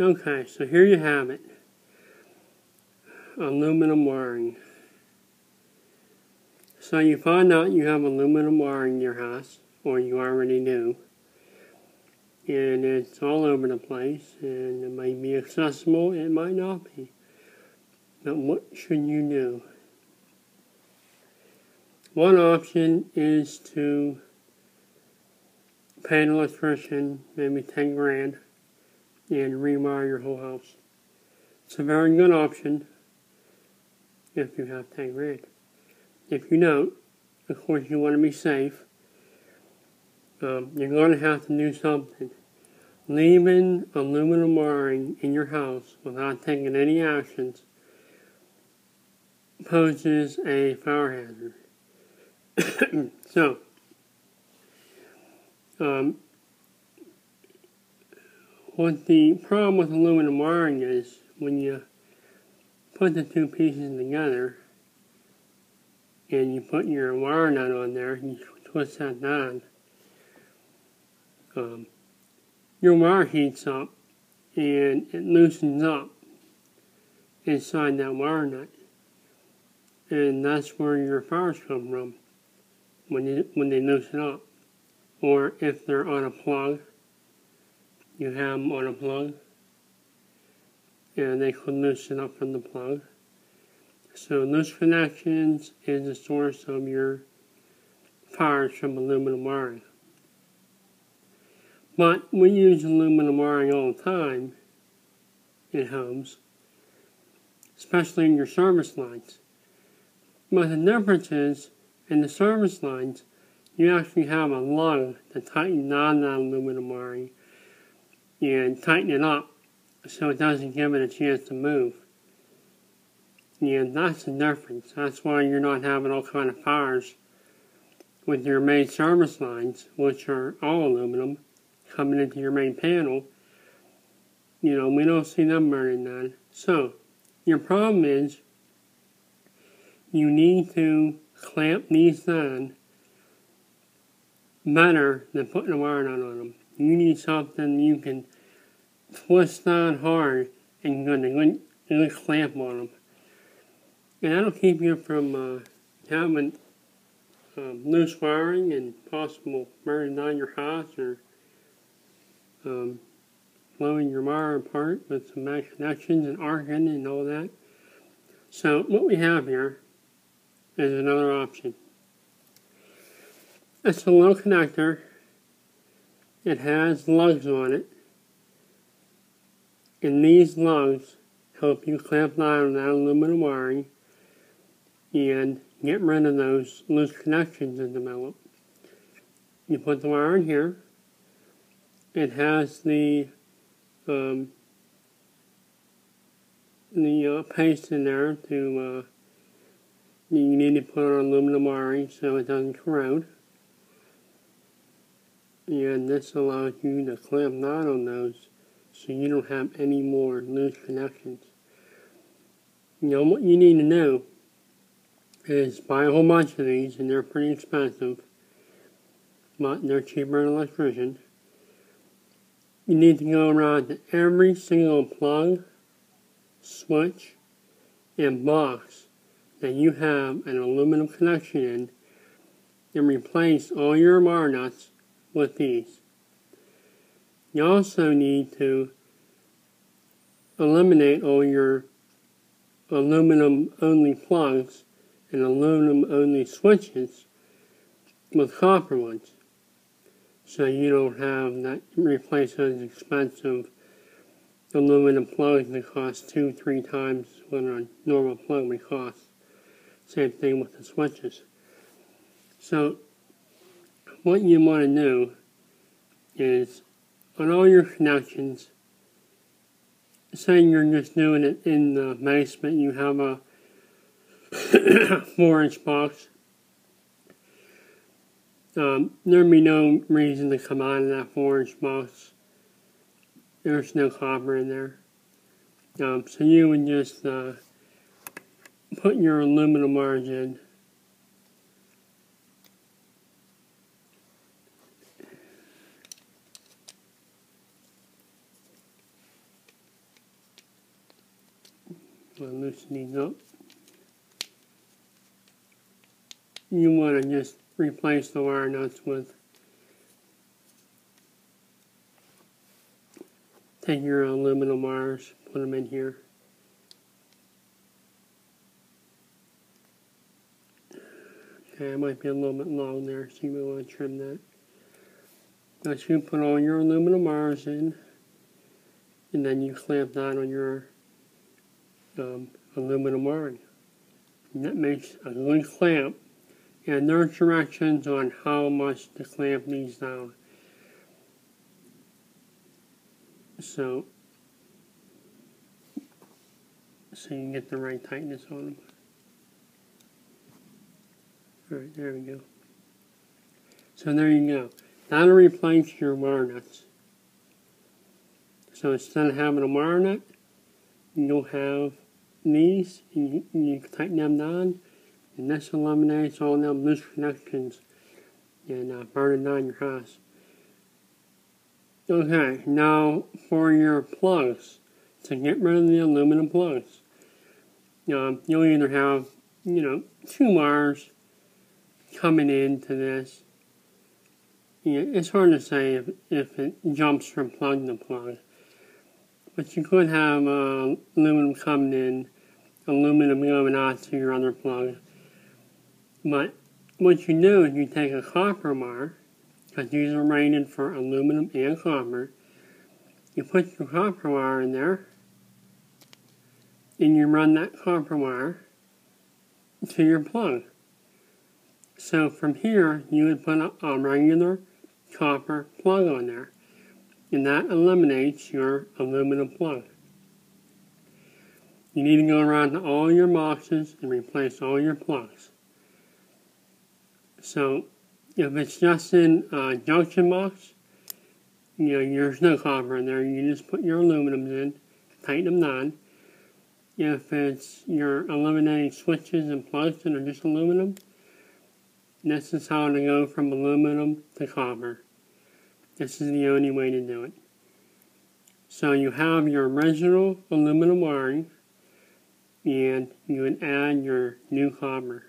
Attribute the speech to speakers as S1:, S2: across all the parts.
S1: Okay, so here you have it. Aluminum wiring. So you find out you have aluminum wiring in your house, or you already do. And it's all over the place, and it might be accessible, it might not be. But what should you do? One option is to pay an electrician maybe 10 grand and rewire your whole house. It's a very good option if you have 10 grand. If you don't, of course you want to be safe. Um, you're going to have to do something. Leaving aluminum wiring in your house without taking any actions poses a fire hazard. so, um, what the problem with aluminum wiring is when you put the two pieces together and you put your wire nut on there and you twist that down, um, your wire heats up and it loosens up inside that wire nut. And that's where your fires come from when, you, when they loosen up. Or if they're on a plug you have on a plug and they could loosen up from the plug. So loose connections is the source of your fires from aluminum wiring. But we use aluminum wiring all the time in homes, especially in your service lines. But the difference is, in the service lines, you actually have a lug to tighten down that aluminum wiring and tighten it up so it doesn't give it a chance to move. And that's the difference. That's why you're not having all kind of fires with your main service lines, which are all aluminum, coming into your main panel. You know, we don't see them burning down. So, your problem is you need to clamp these down better than putting a wire nut on them. You need something you can twist down hard and you're going to clamp on them. And that'll keep you from uh, having um, loose wiring and possible burning down your house or um, blowing your wire apart with some bad connections and arcing and all that. So what we have here is another option. It's a little connector. It has lugs on it and these lugs help you clamp down on that aluminum wiring and get rid of those loose connections that develop. You put the wire in here. It has the um, the uh, paste in there to uh, you need to put on aluminum wiring so it doesn't corrode. And this allows you to clamp down on those so you don't have any more loose connections. Now what you need to know is buy a whole bunch of these and they're pretty expensive, but they're cheaper than electrician. You need to go around to every single plug, switch, and box that you have an aluminum connection in and replace all your wire nuts with these. You also need to eliminate all your aluminum only plugs and aluminum only switches with copper ones. So you don't have that replace those expensive aluminum plugs that cost two, three times what a normal plug would cost. Same thing with the switches. So what you want to do is on all your connections, saying you're just doing it in the basement, you have a 4 inch box, um, there'd be no reason to come out of that 4 inch box. There's no copper in there. Um, so you would just uh, put your aluminum wires in. These up. You want to just replace the wire nuts with take your aluminum wires, put them in here. Okay, it might be a little bit long there, so you may want to trim that. Once you put all your aluminum wires in, and then you clamp that on your um, aluminum wiring. And that makes a good clamp. And there are directions on how much to clamp these down. So, so you can get the right tightness on them. Alright, there we go. So there you go. That'll replace your wire nuts. So instead of having a wire nut, you'll have these, and you, you tighten them down, and this eliminates all them loose connections and uh, burning down your house. Okay, now for your plugs, to get rid of the aluminum plugs, um, you'll either have, you know, two wires coming into this. Yeah, it's hard to say if, if it jumps from plug to plug. But you could have uh, aluminum coming in, aluminum out to your other plug. But what you do is you take a copper wire, because these are rated for aluminum and copper. You put your copper wire in there, and you run that copper wire to your plug. So from here, you would put a, a regular copper plug on there, and that eliminates your aluminum plug. You need to go around to all your boxes and replace all your plugs. So if it's just in a junction box, you know, there's no copper in there. You just put your aluminums in, tighten them down. If it's you're eliminating switches and plugs that are just aluminum, this is how to go from aluminum to copper. This is the only way to do it. So you have your original aluminum wiring and you would add your new copper.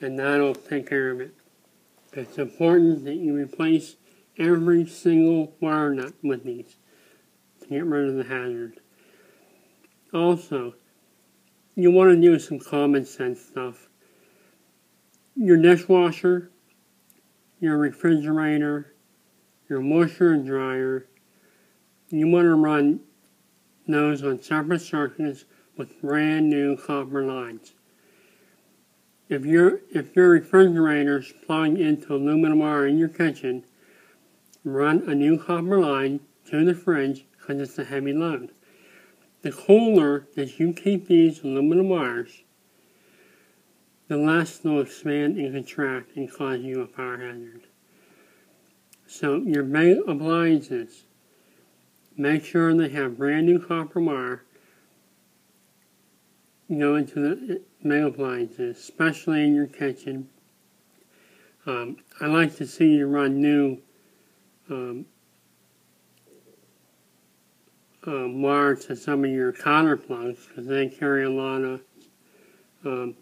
S1: And that'll take care of it. It's important that you replace every single wire nut with these to get rid of the hazard. Also, you want to do some common sense stuff. Your dishwasher, your refrigerator, your washer and dryer, you want to run those on separate circuits with brand new copper lines. If your if your refrigerator is plugged into aluminum wire in your kitchen, run a new copper line to the fridge because it's a heavy load. The cooler that you keep these aluminum wires, the less they'll expand and contract and cause you a fire hazard. So your main appliances, make sure they have brand new copper wire go into the main appliances, especially in your kitchen. Um, I like to see you run new um, um, wire to some of your counter plugs because they carry a lot of um,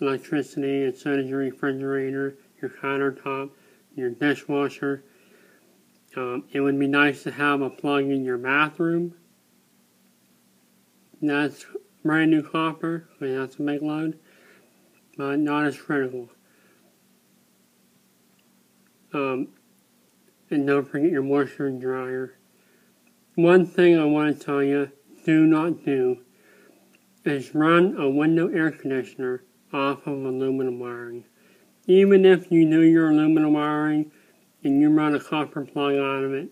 S1: electricity, and so does your refrigerator, your countertop, your dishwasher. Um, it would be nice to have a plug in your bathroom. That's brand new copper. I mean, that's a big load, but not as critical. Um, and don't forget your washer and dryer. One thing I want to tell you, do not do, is run a window air conditioner off of aluminum wiring. Even if you know your aluminum wiring and you run a copper plug out of it,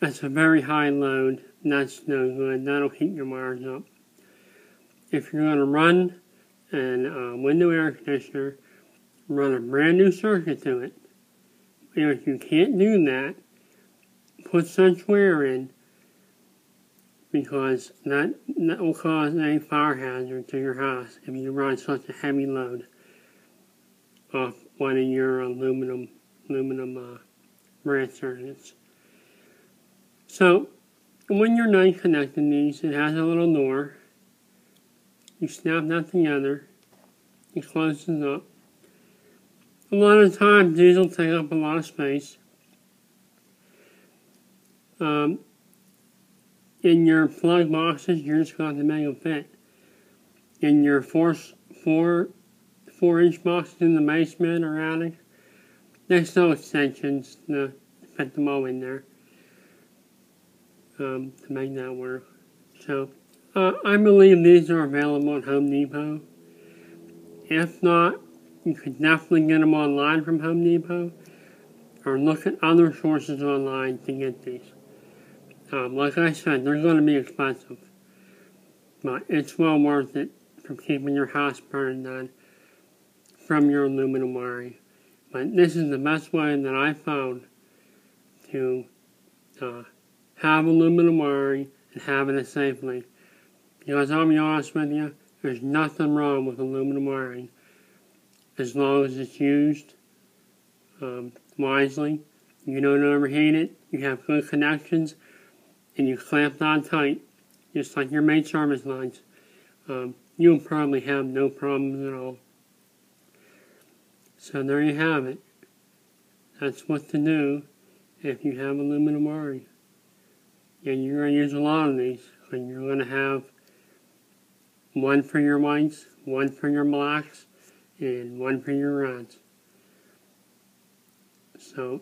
S1: that's a very high load that's no good. That'll heat your wires up. If you're going to run a uh, window air conditioner, run a brand new circuit to it. If you can't do that, put such wear in because that, that will cause a fire hazard to your house if you run such a heavy load off one of your aluminum aluminum uh, branch circuits. So when you're done connecting these, it has a little door. You snap that together. It closes up. A lot of times these will take up a lot of space. Um, in your plug boxes, you're just going to make them fit. In your four, four, four inch boxes in the basement or attic, there's no extensions to fit them all in there um, to make that work. So, uh, I believe these are available at Home Depot. If not, you could definitely get them online from Home Depot or look at other sources online to get these. Um, like I said, they're going to be expensive, but it's well worth it for keeping your house burned down from your aluminum wiring. But this is the best way that I found to uh, have aluminum wiring and having it safely. Because I'll be honest with you, there's nothing wrong with aluminum wiring as long as it's used um, wisely. You don't overheat it, you have good connections, and you clamp on tight, just like your main service lines. Um, you'll probably have no problems at all. So there you have it. That's what to do if you have aluminum wiring. And you're going to use a lot of these. And you're going to have one for your whites, one for your blacks, and one for your reds. So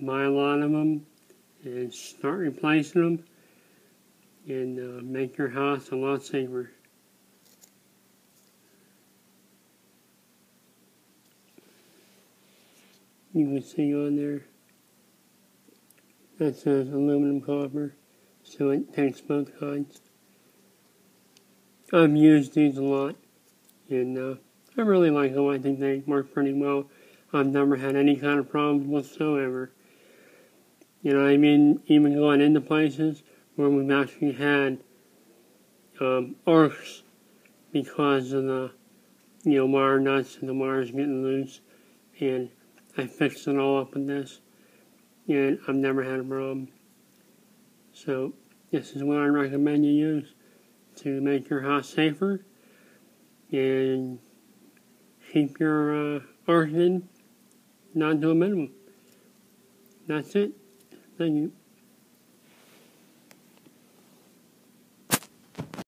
S1: buy a lot of them and start replacing them and uh, make your house a lot safer. You can see on there that says aluminum copper, so it takes both kinds. I've used these a lot, and uh, I really like them. I think they work pretty well. I've never had any kind of problems whatsoever. You know, I mean, even going into places where we've actually had um, arcs because of the, you know, wire nuts and the wires getting loose. And I fixed it all up with this. And I've never had a problem. So, this is what I recommend you use to make your house safer and keep your uh, arson down to a minimum. That's it. Thank you.